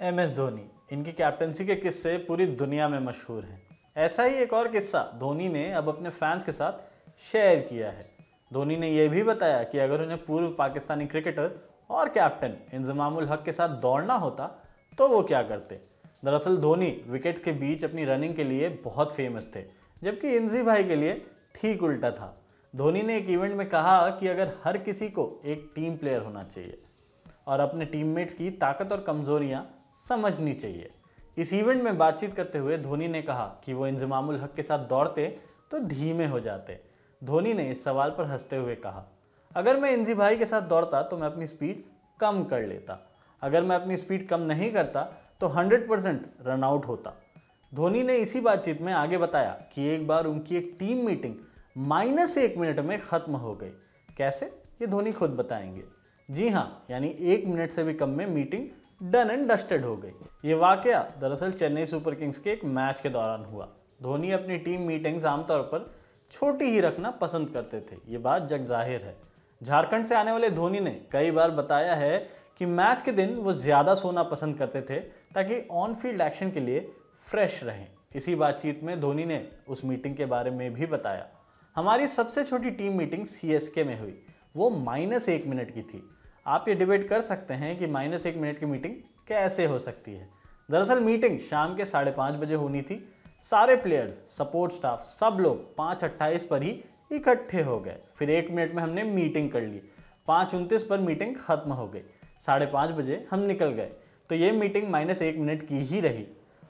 M S Dhoni, इनकी captaincy के किस्से पूरी दुनिया में मशहूर हैं। ऐसा ही एक और किस्सा धोनी ने अब अपने फैंस के साथ शेयर किया है। धोनी ने यह भी बताया कि अगर उन्हें पूर्व पाकिस्तानी क्रिकेटर और कैप्टन इंजमामुल हक के साथ दौड़ना होता तो वो क्या करते? दरअसल धोनी विकेट्स के बीच अपनी रनिंग के लिए बहुत फ़ेमस थे, जबकि इंजी भाई के लिए ठीक उल्टा था। धोनी ने एक इवेंट में कहा कि अगर हर किसी को एक टीम प्लेयर होना चाहिए, और अपने टीममेट्स की ताकत और कमजोरियाँ समझनी चाहिए। इस इवेंट में बातचीत करते हुए धोनी ने कहा कि वो इंजमामुल हक के साथ दौड़ते तो धीमे हो जाते। धोनी ने इस सवाल पर हँसते हुए कहा, अगर मैं इंजी भाई के साथ दौड़ता तो मैं अपनी स्पीड कम कर लेता। अगर मैं अपनी स्पीड कम नहीं करता तो 100 परसेंट रन आउट होता। धोनी ने इसी बातचीत में आगे बताया कि एक बार उनकी एक टीम मीटिंग माइनस एक मिनट में ख़त्म हो गई। कैसे? ये धोनी खुद बताएँगे। जी हाँ यानी एक मिनट से भी कम में मीटिंग डन एंड डस्टेड हो गई। ये वाकया दरअसल चेन्नई सुपर किंग्स के एक मैच के दौरान हुआ। धोनी अपनी टीम मीटिंग्स आमतौर पर छोटी ही रखना पसंद करते थे। ये बात जग ज़ाहिर है। झारखंड से आने वाले धोनी ने कई बार बताया है कि मैच के दिन वो ज़्यादा सोना पसंद करते थे ताकि ऑन फ़ील्ड एक्शन के लिए फ्रेश रहें। इसी बातचीत में धोनी ने उस मीटिंग के बारे में भी बताया। हमारी सबसे छोटी टीम मीटिंग सी में हुई। वो माइनस एक मिनट की थी। आप ये डिबेट कर सकते हैं कि माइनस एक मिनट की मीटिंग कैसे हो सकती है। दरअसल मीटिंग शाम के साढ़े पाँच बजे होनी थी। सारे प्लेयर्स सपोर्ट स्टाफ सब लोग पाँच अट्ठाईस पर ही इकट्ठे हो गए। फिर एक मिनट में हमने मीटिंग कर ली। पाँच उनतीस पर मीटिंग खत्म हो गई। साढ़े पाँच बजे हम निकल गए। तो ये मीटिंग माइनस एक मिनट की ही रही।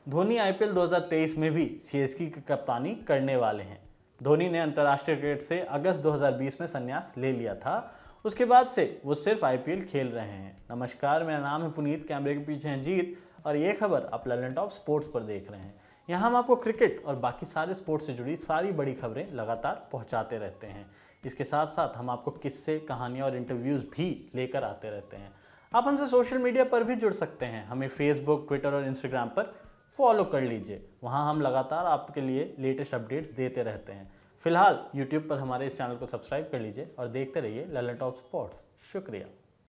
धोनी आईपीएल 2023 में भी सीएसके की कप्तानी करने वाले हैं। धोनी ने अंतर्राष्ट्रीय क्रिकेट से अगस्त 2020 में संन्यास ले लिया था। उसके बाद से वो सिर्फ़ आईपीएल खेल रहे हैं। नमस्कार, मेरा नाम है पुनीत, कैमरे के पीछे हैं जीत, और ये खबर आप ललन टॉप स्पोर्ट्स पर देख रहे हैं। यहाँ हम आपको क्रिकेट और बाकी सारे स्पोर्ट्स से जुड़ी सारी बड़ी खबरें लगातार पहुँचाते रहते हैं। इसके साथ साथ हम आपको किस्से, कहानियाँ और इंटरव्यूज़ भी लेकर आते रहते हैं। आप हमसे सोशल मीडिया पर भी जुड़ सकते हैं। हमें फेसबुक ट्विटर और इंस्टाग्राम पर फॉलो कर लीजिए। वहाँ हम लगातार आपके लिए लेटेस्ट अपडेट्स देते रहते हैं। फ़िलहाल यूट्यूब पर हमारे इस चैनल को सब्सक्राइब कर लीजिए और देखते रहिए ललन टॉप स्पोर्ट्स। शुक्रिया।